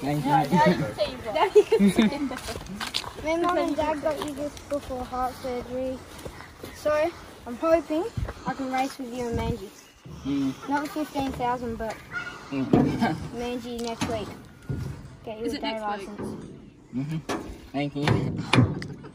Thank Yeah, you. you can say that. Daddy can say that. My mom and dad got you this before heart surgery. So, I'm hoping I can race with you and Manji. Mm. Not 15,000, but Mm. Manji next week. Get you Is day next week? license. Thank you.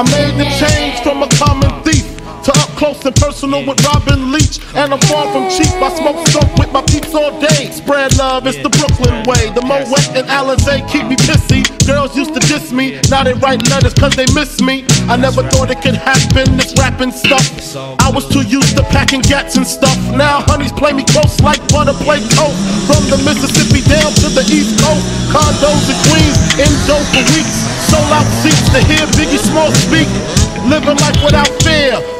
I made the change personal with Robin Leach. And I'm far from cheap. I smoke skunk with my peeps all day. Spread love, it's the Brooklyn way. The Moet and Alizé keep me pissy. Girls used to diss me, now they write letters cause they miss me. I never thought it could happen, this rapping stuff. I was too used to packing gats and stuff. Now honeys play me close like butter play toast. From the Mississippi down to the East Coast. Condos in Queens, in dope for weeks. Sold out seats to hear Biggie Small speak. Living life without fear.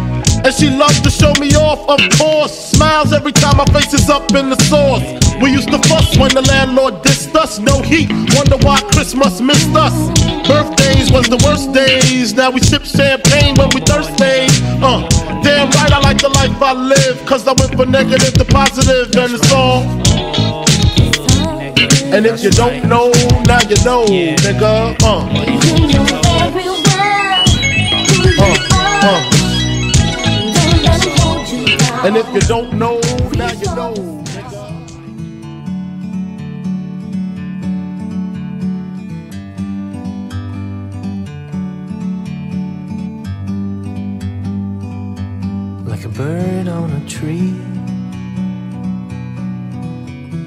And she loves to show me off, of course. Smiles every time my face is up in the sauce. We used to fuss when the landlord dissed us. No heat, wonder why Christmas missed us. Birthdays was the worst days. Now we sip champagne when we thirsty. Uh, damn right, I like the life I live. Cause I went from negative to positive, and it's all. And if you don't know, now you know, nigga. Uh, uh, uh. And if you don't know, now you know. like a bird on a tree.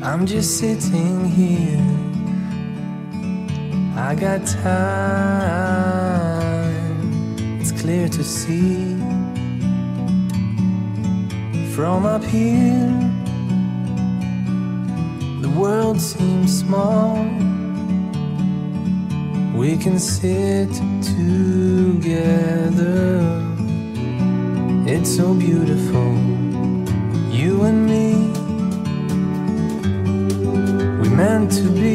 I'm just sitting here. I got time, it's clear to see. From up here, the world seems small. We can sit together. It's so beautiful, you and me. We meant to be.